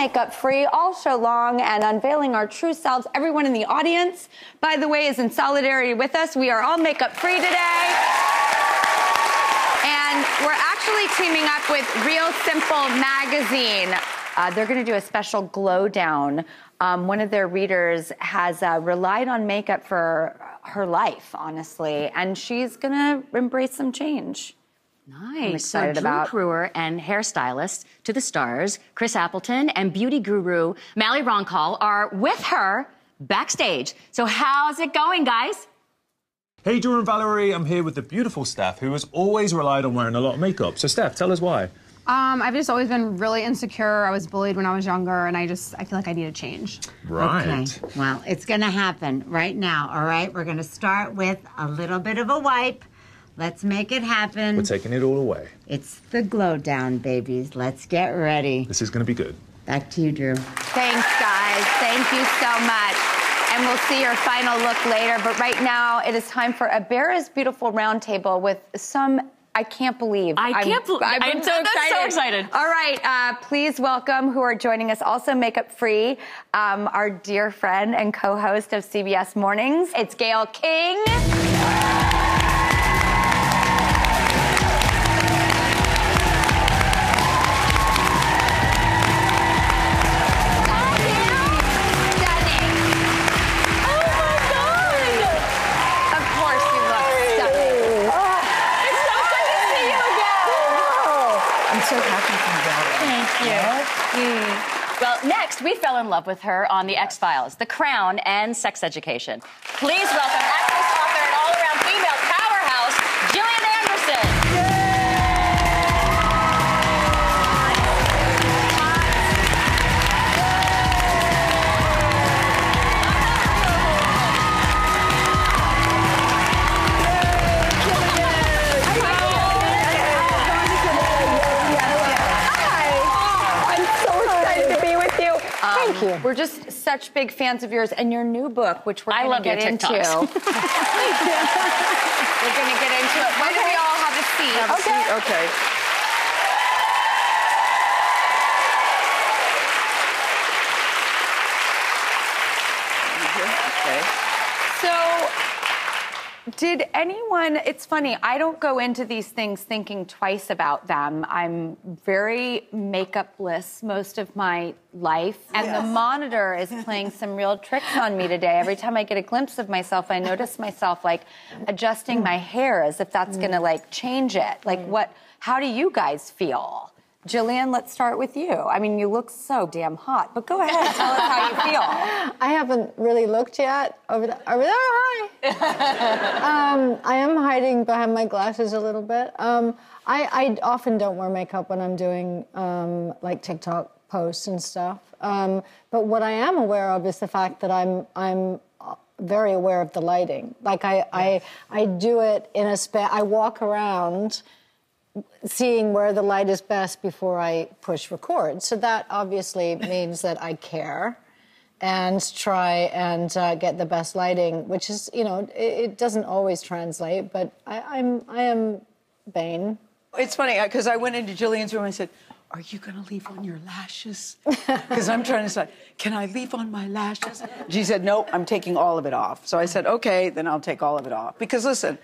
makeup free all show long and unveiling our true selves. Everyone in the audience, by the way, is in solidarity with us. We are all makeup free today. And we're actually teaming up with Real Simple Magazine. Uh, they're going to do a special glow down. Um, one of their readers has uh, relied on makeup for her life, honestly, and she's going to embrace some change. Nice. I'm excited so Drew about. Brewer and hairstylist to the stars, Chris Appleton and beauty guru Mally Roncal are with her backstage. So how's it going, guys? Hey, Drew and Valerie, I'm here with the beautiful Steph, who has always relied on wearing a lot of makeup. So, Steph, tell us why. Um, I've just always been really insecure. I was bullied when I was younger, and I just I feel like I need a change. Right. Okay, well, it's gonna happen right now, all right? We're gonna start with a little bit of a wipe. Let's make it happen. We're taking it all away. It's the glow down, babies. Let's get ready. This is going to be good. Back to you, Drew. Thanks, guys. Thank you so much. And we'll see your final look later. But right now, it is time for a Bara's Beautiful Roundtable with some. I can't believe. I can't believe- I'm, I'm so so- excited. so excited. All right, uh, please welcome who are joining us also makeup free, um, our dear friend and co-host of CBS Mornings. It's Gayle King. You. Well, next, we fell in love with her on The X Files, The Crown, and Sex Education. Please welcome We're just such big fans of yours and your new book, which we're going to get into. TikToks. we're going to get into it. Why don't we all have a seat? Have a seat? Okay. Okay. So, did anyone? It's funny. I don't go into these things thinking twice about them. I'm very makeupless most of my life, and the monitor is playing some real tricks on me today. Every time I get a glimpse of myself, I notice myself like adjusting my hair as if that's going to like change it. Like, what? How do you guys feel? Gillian, let's start with you. I mean, you look so damn hot, but go ahead, tell us how you feel. I haven't really looked yet. Over there, over there, hi. um, I am hiding behind my glasses a little bit. Um, I, I often don't wear makeup when I'm doing um, like TikTok posts and stuff. Um, but what I am aware of is the fact that I'm I'm uh, very aware of the lighting. Like I I, I do it in a spa. I walk around seeing where the light is best before I push record. So that obviously means that I care and try and uh, get the best lighting, which is, you know, it, it doesn't always translate, but I, I'm, I am Bane. It's funny because I went into Gillian's room and I said, "Are you going to leave on your lashes?" Because I'm trying to decide, can I leave on my lashes? She said, "No, I'm taking all of it off." So I said, "Okay, then I'll take all of it off." Because listen,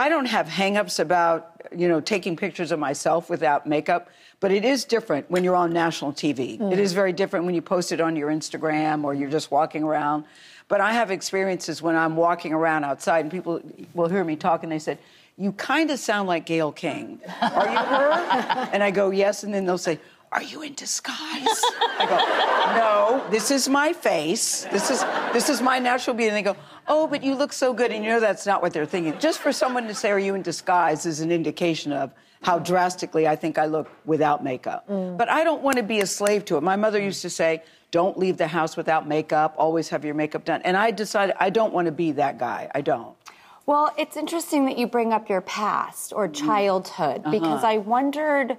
I don't have hangups about you know taking pictures of myself without makeup, but it is different when you're on national TV. It is mm. very different when you post it on your Instagram or you're just walking around. But I have experiences when I'm walking around outside and people will hear me talk and they said, You kind of sound like Gayle King. Are you her? and I go, Yes. And then they'll say, Are you in disguise? I go, No, this is my face. This is this is my natural beauty. And they go, Oh, but you look so good. And you know that's not what they're thinking. Just for someone to say, Are you in disguise is an indication of how drastically I think I look without makeup. Mm. But I don't want to be a slave to it. My mother used to say, don't leave the house without makeup, always have your makeup done. And I decided I don't want to be that guy. I don't. Well, it's interesting that you bring up your past or mm. childhood because uh-huh. I wondered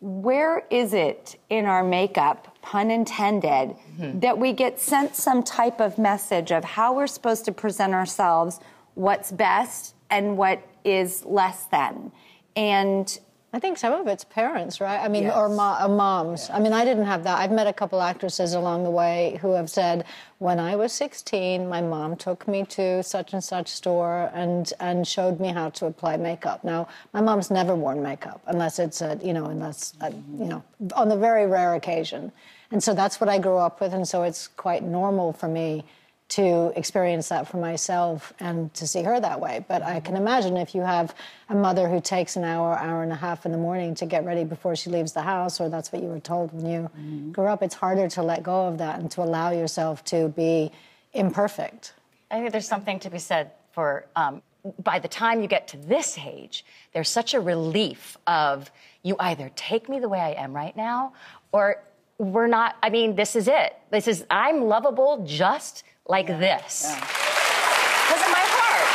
where is it in our makeup, pun intended, mm-hmm. that we get sent some type of message of how we're supposed to present ourselves, what's best, and what is less than. And I think some of it's parents, right? I mean, Yes. or, mo- or moms. I mean, I didn't have that. I've met a couple actresses along the way who have said, when I was 16, my mom took me to such and such store and and showed me how to apply makeup. Now, my mom's never worn makeup unless it's a, you know, unless a, you know, on the very rare occasion. And so that's what I grew up with, and so it's quite normal for me to experience that for myself and to see her that way. But I can imagine if you have a mother who takes an hour, hour and a half in the morning to get ready before she leaves the house, or that's what you were told when you grew up, it's harder to let go of that and to allow yourself to be imperfect. I think there's something to be said for um, by the time you get to this age, there's such a relief of you either take me the way I am right now, or we're not. I mean, this is it. This is I'm lovable just like this because of my heart.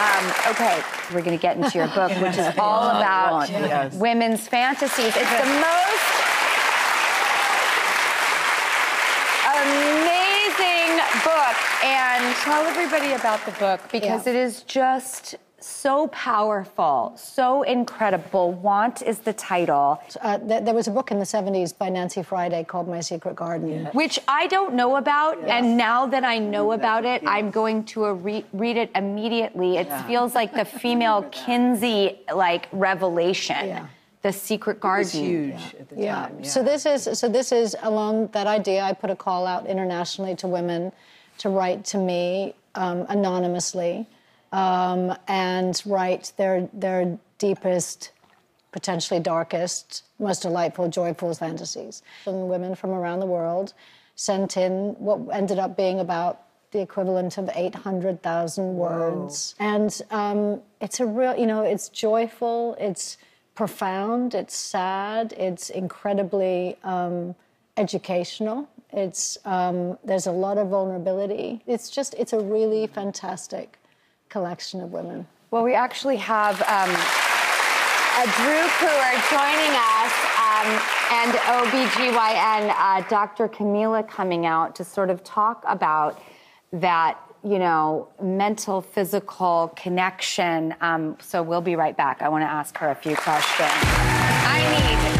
Um, okay, we're going to get into your book, which is all about Yes. women's fantasies. It's the most amazing book. And tell everybody about the book because Yeah. it is just so powerful, so incredible. Want is the title, Uh, th- there was a book in the 70s by Nancy Friday called My Secret Garden. which I don't know about. And now that I know about it, I'm going to re- read it immediately. It feels like the female Kinsey like revelation. Yeah. The Secret Garden. It's huge at the Yeah. time. So this is so this is along that idea. I put a call out internationally to women to write to me um, anonymously um, and write their their deepest, potentially darkest, most delightful, joyful fantasies. And women from around the world sent in what ended up being about the equivalent of 800,000 words. And um, it's a real, you know, it's joyful, it's profound, it's sad, it's incredibly um, educational. It's um, there's a lot of vulnerability. It's just it's a really fantastic collection of women. Well, we actually have um, a Drew Cooler joining us um, and OBGYN uh, Dr. Camila coming out to sort of talk about that, you know, mental physical connection. Um, so we'll be right back. I want to ask her a few questions. I need